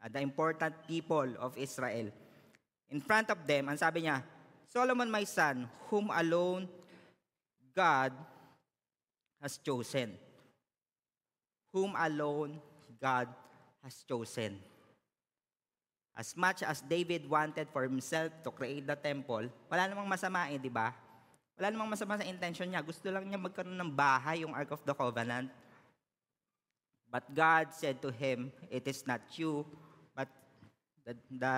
Uh, the important people of Israel. In front of them, ang sabi niya, Solomon my son, whom alone God has chosen. Whom alone God has chosen. As much as David wanted for himself to create the temple, wala namang masama eh, di ba? Wala namang masama sa intention niya. Gusto lang niya magkaroon ng bahay, yung Ark of the Covenant. But God said to him, it is not you, but the, the,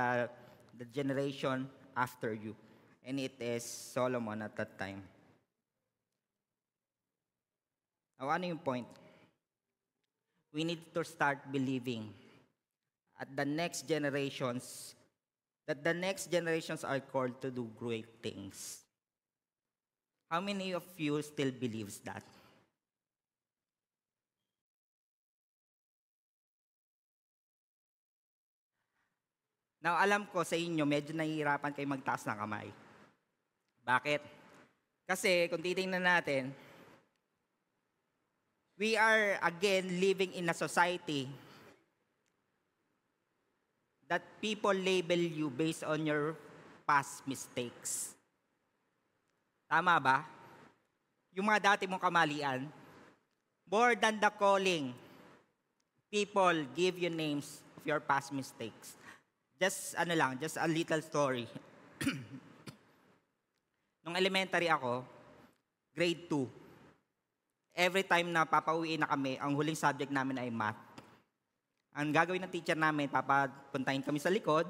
the generation after you. And it is Solomon at that time. Now, ano yung point? We need to start believing at the next generations, that the next generations are called to do great things. How many of you still believes that? Now, alam ko sa inyo, medyo nahihirapan kayo magtaas ng kamay. Bakit? Kasi kung titingnan natin, we are again living in a society that people label you based on your past mistakes. Tama ba? Yung mga dati mong kamalian, more than the calling, people give you names of your past mistakes. Just ano lang, just a little story. Nung elementary ako, grade 2, every time na papauwiin na kami, ang huling subject namin ay math. Ang gagawin ng teacher namin, papapuntahin kami sa likod,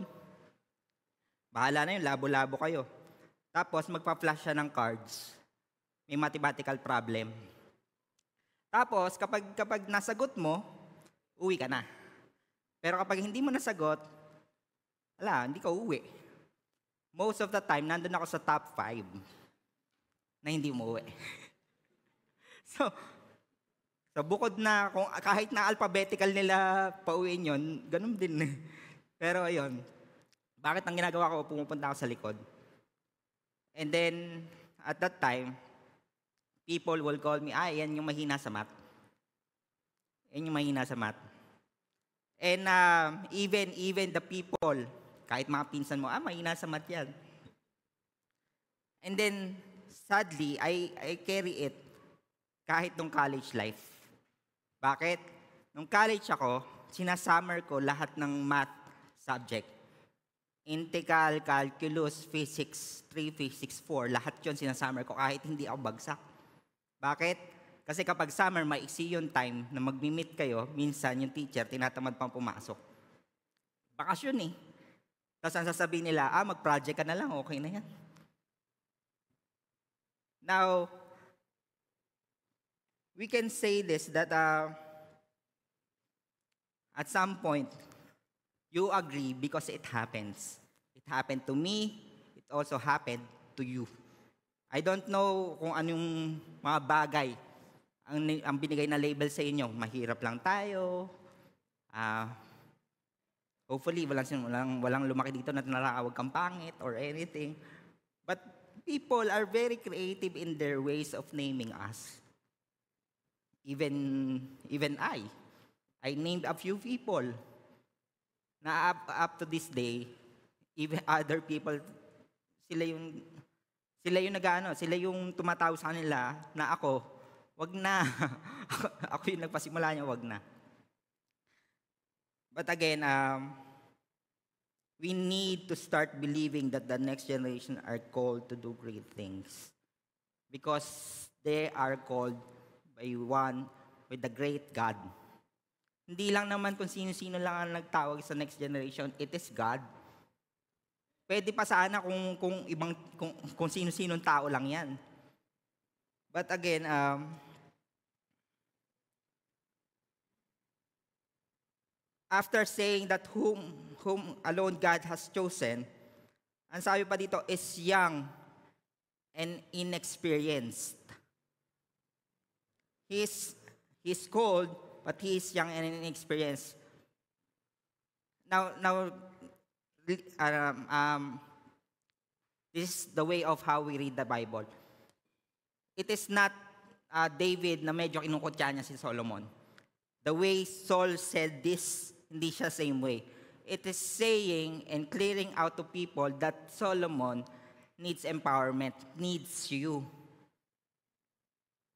Bahala na yun, labo-labo kayo. Tapos magpa-flash siya ng cards. May mathematical problem. Tapos kapag kapag nasagot mo, uwi ka na. Pero kapag hindi mo nasagot, ala, hindi ka uwi. Most of the time, nandun ako sa top 5 na hindi umuwi. so, so, bukod na, kung, kahit na alphabetical nila pauwiin yon ganun din. Pero ayun, bakit ang ginagawa ko, pumupunta ako sa likod. And then, at that time, people will call me, ah, yan yung mahina sa math. Yan yung mahina sa math. And uh, even, even the people, kahit mga pinsan mo, ah, mahina sa yan. And then, sadly, I, I carry it kahit nung college life. Bakit? Nung college ako, sinasummer ko lahat ng math subject. Integral, calculus, physics 3, physics 4, lahat yon sinasummer ko kahit hindi ako bagsak. Bakit? Kasi kapag summer, maiksi yung time na magmi-meet kayo, minsan yung teacher, tinatamad pang pumasok. Bakasyon eh. Tapos ang sasabihin nila, ah, mag-project ka na lang, okay na yan. Now, we can say this that uh, at some point, you agree because it happens. It happened to me, it also happened to you. I don't know kung anong mga bagay ang, ang binigay na label sa inyo. Mahirap lang tayo. Uh, hopefully, walang, walang, walang lumaki dito na narakawag kang pangit or anything. But people are very creative in their ways of naming us. Even, even I. I named a few people na up, up to this day, even other people, sila yung sila yung nagaano, sila yung tumatawag sa kanila na ako, wag na. ako yung nagpasimula niya, wag na. But again, um, we need to start believing that the next generation are called to do great things. Because they are called by one, with the great God. Hindi lang naman kung sino-sino lang ang nagtawag sa next generation, it is God. Pwede pa sana kung, kung, ibang, kung, kung sino-sinong tao lang yan. But again, um, after saying that whom whom alone God has chosen, ang sabi pa dito is young and inexperienced. He's, he's cold, but he is young and inexperienced. Now, now, um, um, this is the way of how we read the Bible. It is not uh, David na medyo kinukutya niya si Solomon. The way Saul said this, hindi siya same way it is saying and clearing out to people that Solomon needs empowerment, needs you.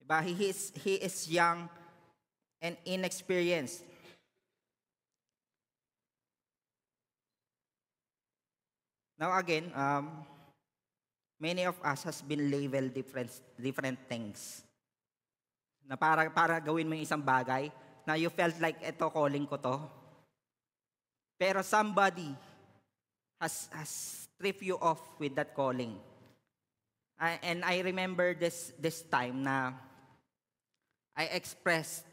Diba? He is, he is young and inexperienced. Now again, um, many of us has been labeled different, different things. Na para, para gawin mo yung isang bagay, na you felt like, eto calling ko to, pero somebody has, has stripped you off with that calling. And I remember this, this time na I expressed,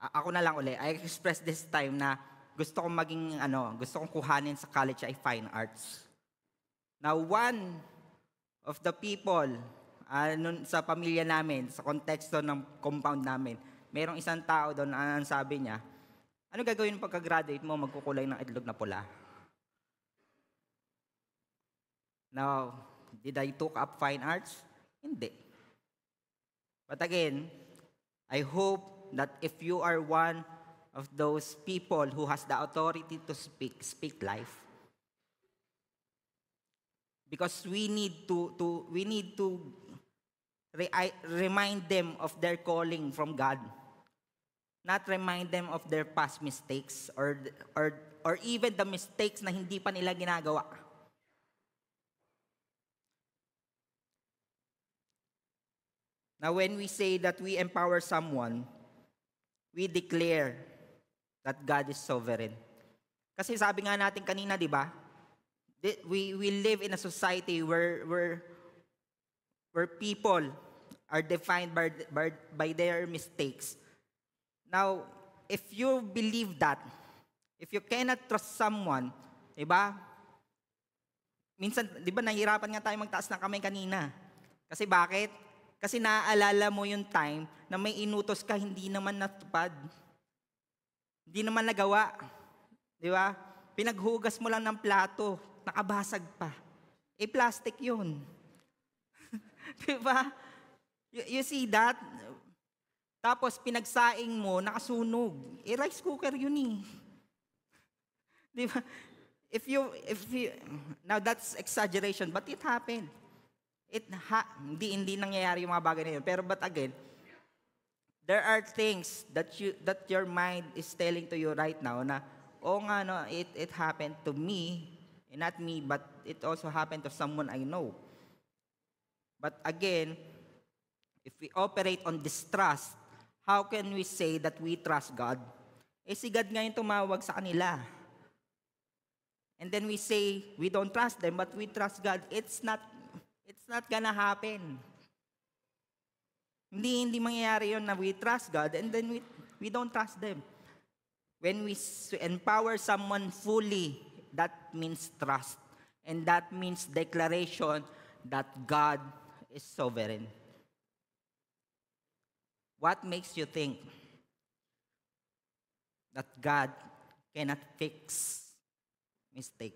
ako na lang uli, I expressed this time na gusto kong maging, ano, gusto kong kuhanin sa college ay fine arts. Now, one of the people uh, nun, sa pamilya namin, sa konteksto ng compound namin, merong isang tao doon na sabi niya, ano gagawin pagka-graduate mo, magkukulay ng itlog na pula? Now, did I took up fine arts? Hindi. But again, I hope that if you are one of those people who has the authority to speak, speak life. Because we need to, to we need to re- remind them of their calling from God not remind them of their past mistakes or, or, or even the mistakes na hindi pa nila ginagawa. Now, when we say that we empower someone, we declare that God is sovereign. Kasi sabi nga natin kanina, di ba? We, we live in a society where, where, where people are defined by, by, by their mistakes. Now, if you believe that, if you cannot trust someone, di ba? Minsan, di ba, nahihirapan nga tayo magtaas ng kamay kanina. Kasi bakit? Kasi naaalala mo yung time na may inutos ka, hindi naman natupad. Hindi naman nagawa. Di ba? Pinaghugas mo lang ng plato, nakabasag pa. Eh, plastic yun. di ba? You, you see that? Tapos pinagsaing mo, nakasunog. Eh, rice cooker yun eh. Di ba? If you, if you, now that's exaggeration, but it happened. It ha, hindi, hindi nangyayari yung mga bagay na yun. Pero but again, there are things that you that your mind is telling to you right now na oh nga no it it happened to me and not me but it also happened to someone I know but again if we operate on distrust how can we say that we trust God eh si God nga yung tumawag sa kanila and then we say we don't trust them but we trust God it's not it's not gonna happen hindi, hindi mangyayari yun na we trust God and then we, we don't trust them. When we empower someone fully, that means trust. And that means declaration that God is sovereign. What makes you think that God cannot fix mistake?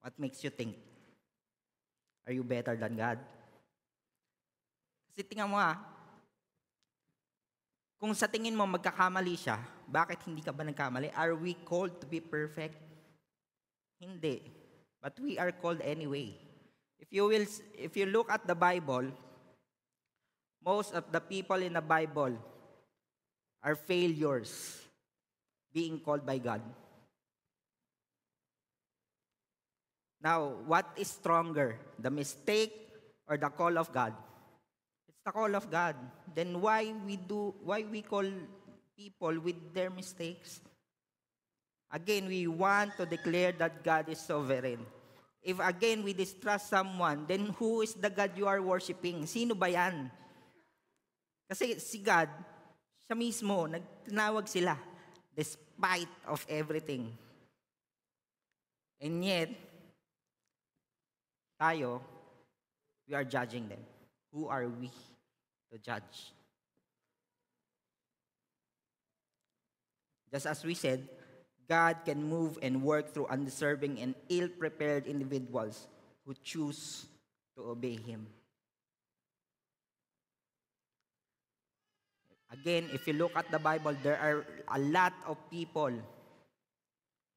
What makes you think? Are you better than God? Kasi tingnan mo ah, kung sa tingin mo magkakamali siya, bakit hindi ka ba nagkamali? Are we called to be perfect? Hindi. But we are called anyway. If you will if you look at the Bible, most of the people in the Bible are failures being called by God. Now, what is stronger, the mistake or the call of God? It's the call of God. Then why we do why we call people with their mistakes? Again, we want to declare that God is sovereign. If again we distrust someone, then who is the God you are worshiping? Sino ba? Kasi si God, siya mismo, nagtinawag sila despite of everything. And yet, tayo, we are judging them. Who are we to judge? Just as we said, God can move and work through undeserving and ill prepared individuals who choose to obey Him. Again, if you look at the Bible, there are a lot of people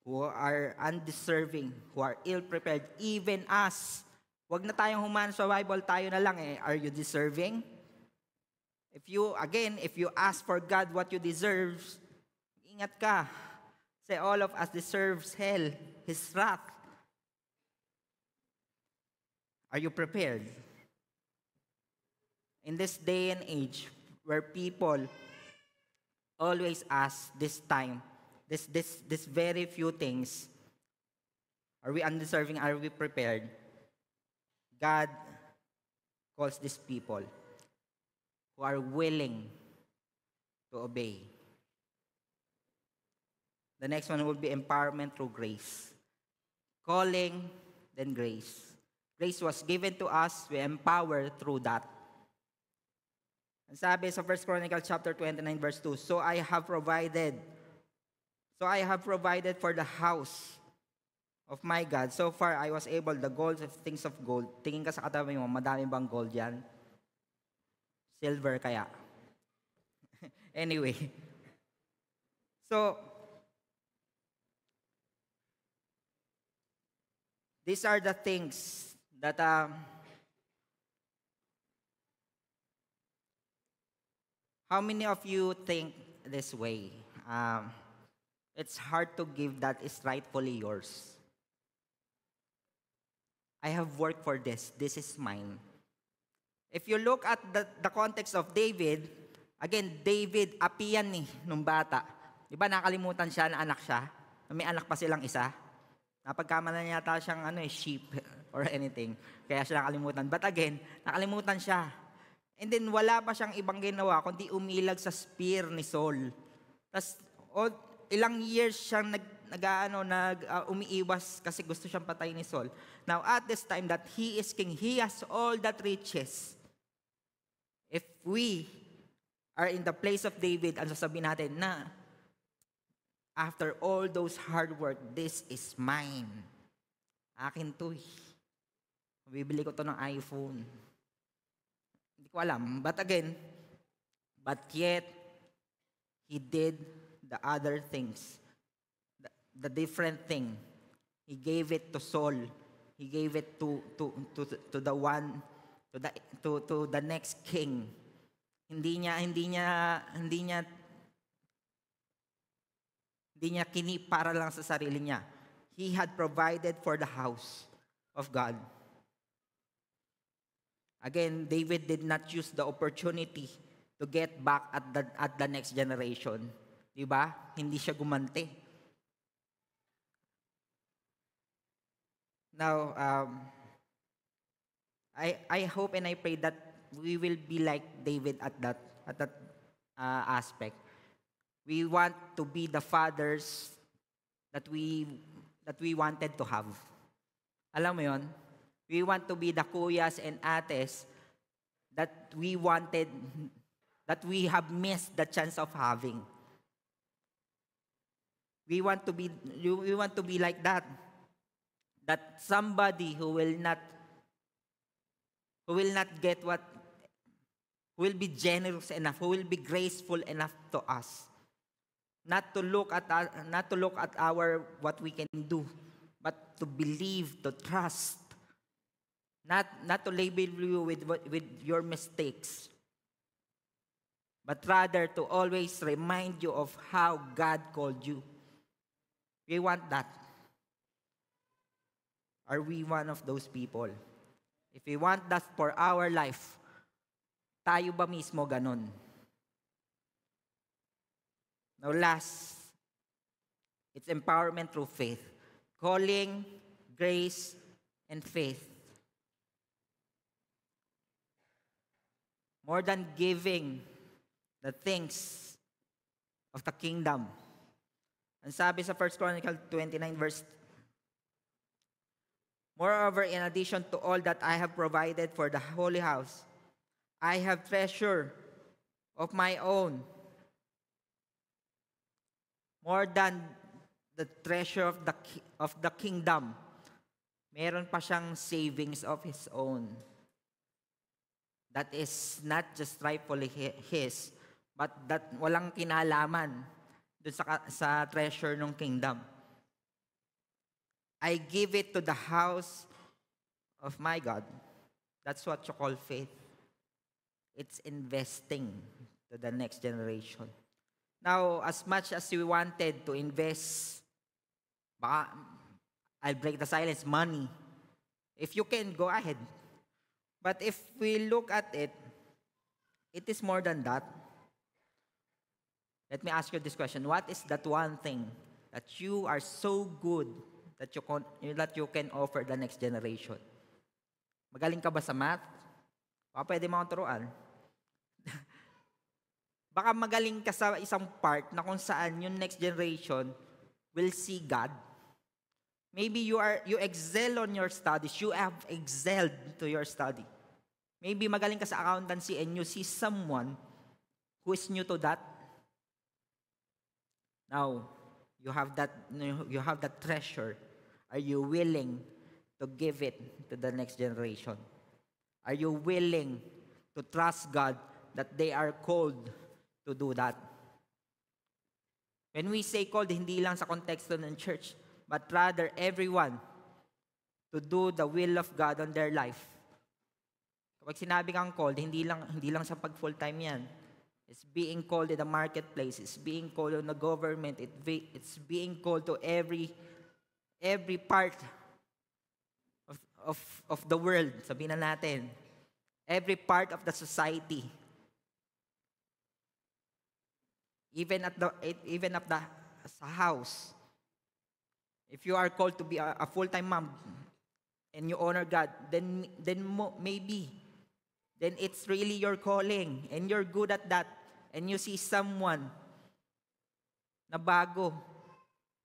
who are undeserving, who are ill prepared, even us. Huwag na tayong human sa Bible, tayo na lang eh. Are you deserving? If you, again, if you ask for God what you deserve, ingat ka. Say, all of us deserves hell, His wrath. Are you prepared? In this day and age, where people always ask this time, this, this, this very few things, are we undeserving? Are we prepared? God calls these people who are willing to obey. The next one will be empowerment through grace. Calling, then grace. Grace was given to us, we empower through that. Ang sabi sa 1 Chronicles chapter 29 verse 2, So I have provided, so I have provided for the house of my God. So far, I was able, the gold of things of gold. Tingin ka sa katabi mo, madami bang gold yan? Silver kaya. anyway. So, these are the things that um, how many of you think this way? Um, it's hard to give that is rightfully yours. I have worked for this. This is mine. If you look at the, the context of David, again, David, api yan eh, nung bata. Di ba nakalimutan siya na anak siya? May anak pa silang isa? Napagkamala niya yata siyang ano eh, sheep or anything. Kaya siya nakalimutan. But again, nakalimutan siya. And then wala pa siyang ibang ginawa kundi umilag sa spear ni Saul. Tapos oh, ilang years siyang nag, nag ano, nag uh, umiiwas kasi gusto siyang patay ni Saul. Now at this time that he is king, he has all that riches. If we are in the place of David, ang sasabihin natin na after all those hard work, this is mine. Akin to eh. Bibili ko to ng iPhone. Ko alam. But again, but yet, he did the other things. The, the different thing. He gave it to Saul. He gave it to, to, to, to the one, to the, to, to the next king. Hindi niya, hindi niya, hindi niya hindi niya kini para lang sa sarili niya. He had provided for the house of God. Again, David did not use the opportunity to get back at the, at the next generation. Di ba? Hindi siya gumante. Now, um, I, I hope and I pray that we will be like David at that, at that uh, aspect. We want to be the fathers that we that we wanted to have. Alam mo 'yon? We want to be the kuyas and ates that we wanted that we have missed the chance of having. We want to be we want to be like that. That somebody who will not who will not get what who will be generous enough, who will be graceful enough to us not to look at our, not to look at our what we can do but to believe to trust not not to label you with with your mistakes but rather to always remind you of how God called you we want that are we one of those people if we want that for our life tayo ba mismo ganon Now last, it's empowerment through faith. Calling, grace, and faith. More than giving the things of the kingdom. Ang sabi sa 1 Chronicle 29 verse Moreover, in addition to all that I have provided for the holy house, I have treasure of my own more than the treasure of the, of the kingdom, meron pa siyang savings of his own. That is not just rightfully his, but that walang kinalaman dun sa, sa treasure ng kingdom. I give it to the house of my God. That's what you call faith. It's investing to the next generation. Now, as much as we wanted to invest, baka, I'll break the silence, money. If you can, go ahead. But if we look at it, it is more than that. Let me ask you this question. What is that one thing that you are so good that you can, that you can offer the next generation? Magaling ka ba sa math? Baka pwede mo turuan. Baka magaling ka sa isang part na kung saan yung next generation will see God. Maybe you are you excel on your studies. You have excelled to your study. Maybe magaling ka sa accountancy and you see someone who is new to that. Now, you have that you have that treasure. Are you willing to give it to the next generation? Are you willing to trust God that they are called to do that. When we say called, hindi lang sa konteksto ng church, but rather everyone to do the will of God on their life. Kapag sinabi kang called, hindi lang, hindi lang sa pag full-time yan. It's being called in the marketplace. It's being called in the government. It, it's being called to every every part of, of, of the world. Sabihin na natin. Every part of the society. even at the even at the sa house If you are called to be a, a full-time mom and you honor God, then then mo, maybe then it's really your calling and you're good at that and you see someone na bago.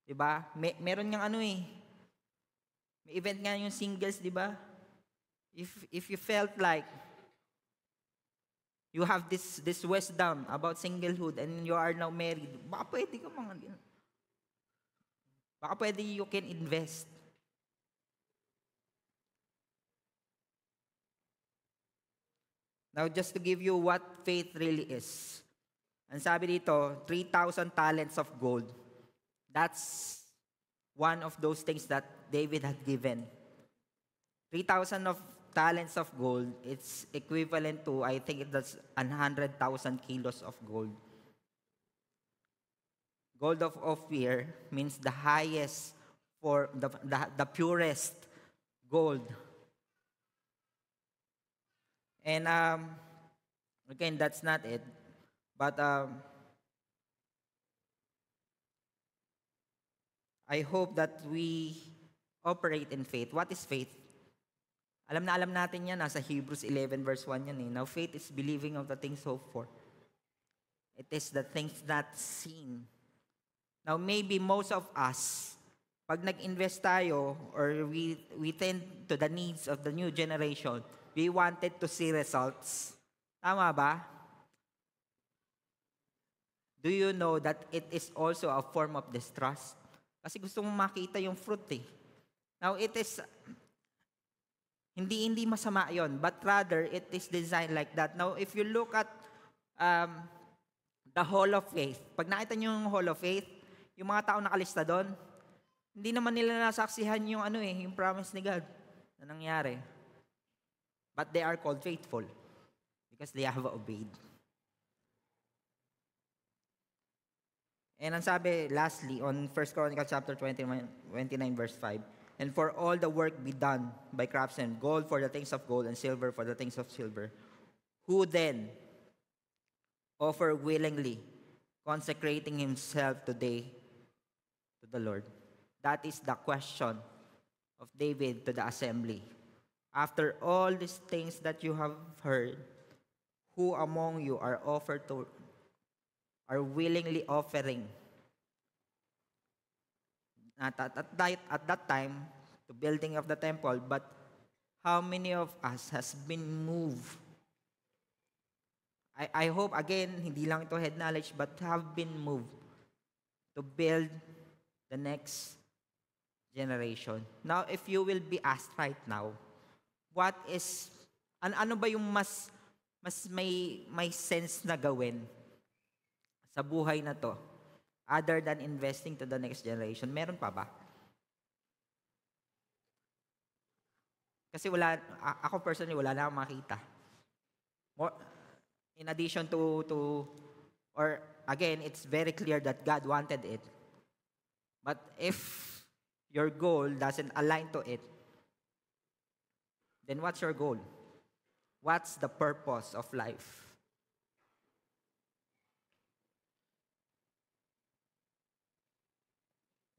'Di ba? May, meron ngang ano eh. May event nga yung singles, 'di ba? If if you felt like you have this this wisdom about singlehood and you are now married, baka pwede ka mga Baka pwede you can invest. Now, just to give you what faith really is. Ang sabi dito, 3,000 talents of gold. That's one of those things that David had given. 3,000 of talents of gold, it's equivalent to, I think that's 100,000 kilos of gold. Gold of Ophir means the highest for the, the, the purest gold. And um, again, that's not it. But um, I hope that we operate in faith. What is faith? Alam na alam natin yan, nasa Hebrews 11 verse 1 yan eh. Now faith is believing of the things hoped for. It is the things not seen. Now, maybe most of us, pag nag-invest tayo or we, we tend to the needs of the new generation, we wanted to see results. Tama ba? Do you know that it is also a form of distrust? Kasi gusto mong makita yung fruit eh. Now, it is, hindi hindi masama yon, but rather it is designed like that. Now, if you look at um, the Hall of Faith, pag nakita niyo yung Hall of Faith, yung mga tao nakalista doon, hindi naman nila nasaksihan yung ano eh, yung promise ni God na nangyari. But they are called faithful because they have obeyed. And ang sabi, lastly, on 1 Chronicles chapter 29, 29 verse 5, And for all the work be done by craftsmen, gold for the things of gold and silver for the things of silver, who then offer willingly, consecrating himself today to the Lord? That is the question of David to the assembly. After all these things that you have heard, who among you are offered to are willingly offering at, at, at, that, at that time the building of the temple but how many of us has been moved I, I hope again hindi lang ito head knowledge but have been moved to build the next generation. Now, if you will be asked right now, what is, an, ano ba yung mas, mas may, may sense na gawin sa buhay na to, other than investing to the next generation? Meron pa ba? Kasi wala, ako personally, wala na akong makita. In addition to, to, or again, it's very clear that God wanted it. But if your goal doesn't align to it, then what's your goal? What's the purpose of life?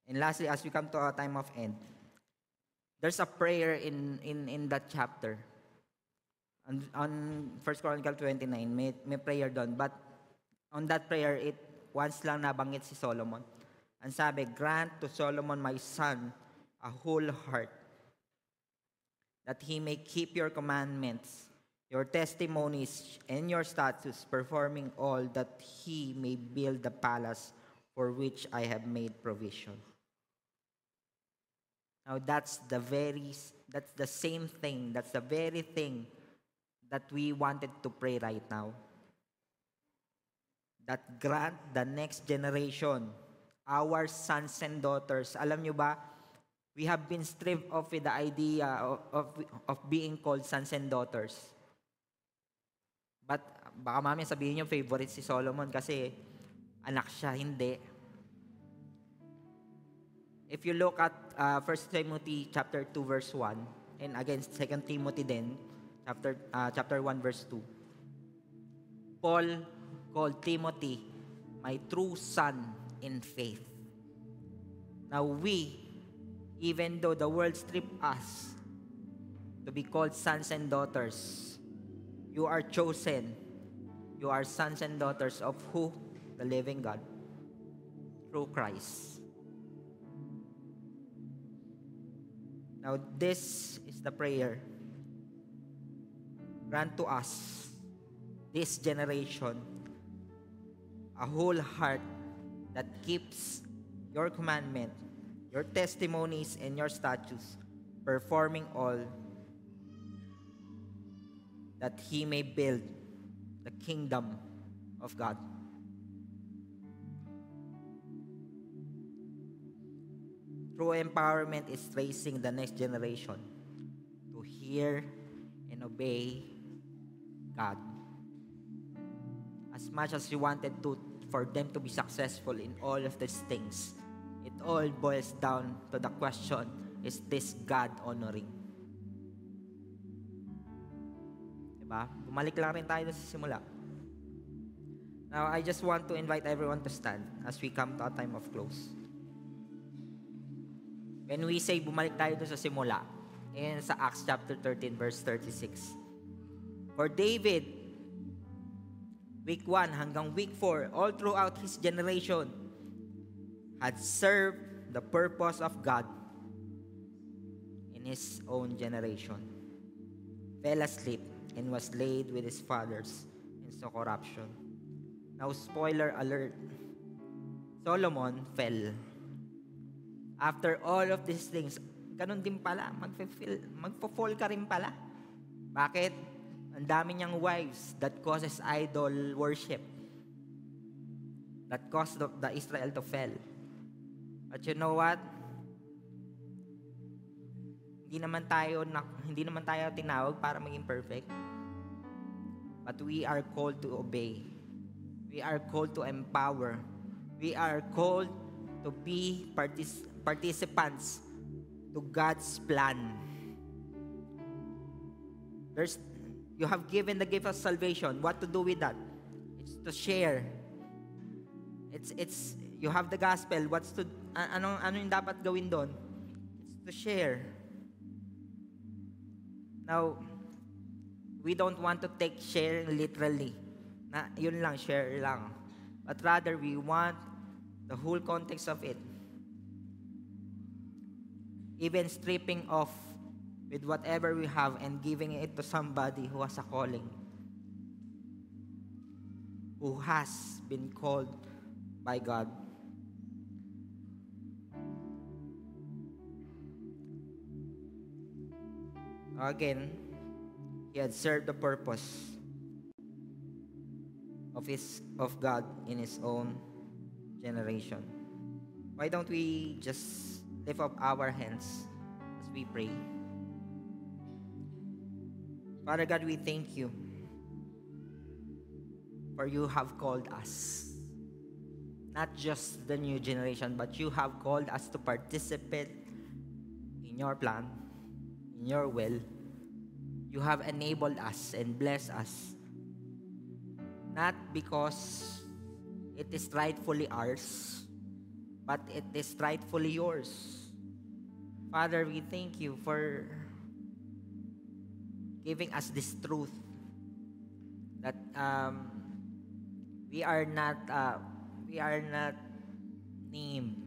And lastly, as we come to our time of end, there's a prayer in, in, in that chapter. On, on 1 Chronicle 29, may, may prayer doon. But on that prayer, it once lang nabanggit si Solomon. Ang sabi, grant to Solomon my son a whole heart, that he may keep your commandments, your testimonies, and your statutes, performing all that he may build the palace for which I have made provision. Now that's the very that's the same thing. That's the very thing that we wanted to pray right now. That grant the next generation our sons and daughters. Alam nyo ba, we have been stripped of with the idea of, of, of being called sons and daughters. But baka mami sabihin nyo favorite si Solomon kasi anak siya, hindi. If you look at uh, 1 Timothy chapter 2 verse 1 and again 2 Timothy then chapter uh, chapter 1 verse 2. Paul called Timothy my true son in faith. Now we Even though the world strip us to be called sons and daughters, you are chosen. You are sons and daughters of who? The living God. Through Christ. Now, this is the prayer. Grant to us, this generation, a whole heart that keeps your commandment, your testimonies, and your statutes, performing all that he may build the kingdom of God. True empowerment is raising the next generation to hear and obey God. As much as you wanted to for them to be successful in all of these things, all boils down to the question, is this God honoring? Diba? Bumalik lang rin tayo sa simula. Now, I just want to invite everyone to stand as we come to a time of close. When we say bumalik tayo sa simula, in sa Acts chapter 13 verse 36. For David, week 1 hanggang week 4, all throughout his generation, had served the purpose of God in his own generation. Fell asleep and was laid with his fathers in so corruption. Now, spoiler alert, Solomon fell. After all of these things, ganun din pala, magfo-fall ka rin pala. Bakit? Ang dami niyang wives that causes idol worship. That caused the, Israel to fail. But you know what? Hindi naman tayo na, hindi naman tayo tinawag para maging perfect. But we are called to obey. We are called to empower. We are called to be partic- participants to God's plan. There's, you have given the gift of salvation. What to do with that? It's to share. It's, it's, you have the gospel. What's to, anong, ano yung dapat gawin doon? It's to share. Now, we don't want to take sharing literally. Na, yun lang, share lang. But rather, we want the whole context of it. Even stripping off with whatever we have and giving it to somebody who has a calling. Who has been called by God. Again, he had served the purpose of his of God in his own generation. Why don't we just lift up our hands as we pray? Father God, we thank you for you have called us. Not just the new generation, but you have called us to participate in your plan, in your will. You have enabled us and blessed us not because it is rightfully ours, but it is rightfully yours. Father, we thank you for giving us this truth that um, we are not uh, we are not named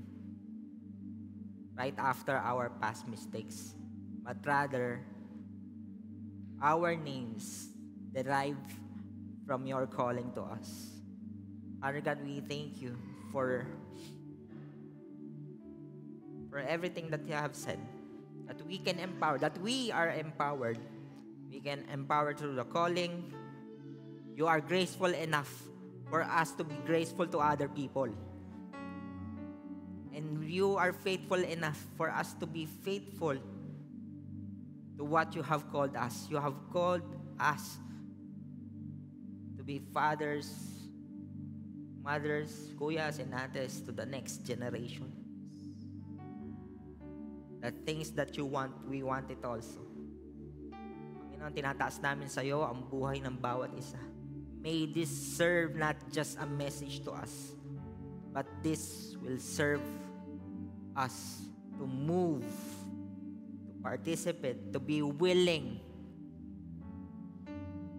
right after our past mistakes, but rather our names derive from your calling to us. Father God, we thank you for for everything that you have said. That we can empower, that we are empowered. We can empower through the calling. You are graceful enough for us to be graceful to other people. And you are faithful enough for us to be faithful to what you have called us. You have called us to be fathers, mothers, kuyas, and ates to the next generation. The things that you want, we want it also. Panginoon, tinataas namin sa iyo ang buhay ng bawat isa. May this serve not just a message to us, but this will serve us to move, to participate, to be willing.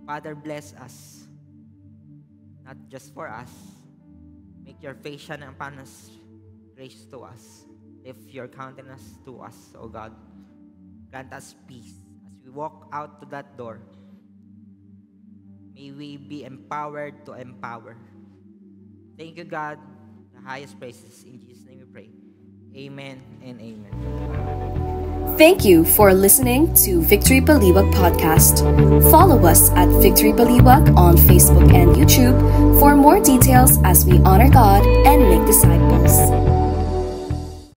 Father, bless us. Not just for us. Make your face shine upon us, grace to us. Lift your countenance to us, O God. Grant us peace as we walk out to that door. May we be empowered to empower. Thank you, God. The highest praises. In Jesus' name we pray. Amen and amen. Thank you for listening to Victory Baliwag podcast. Follow us at Victory Baliwag on Facebook and YouTube for more details as we honor God and make disciples.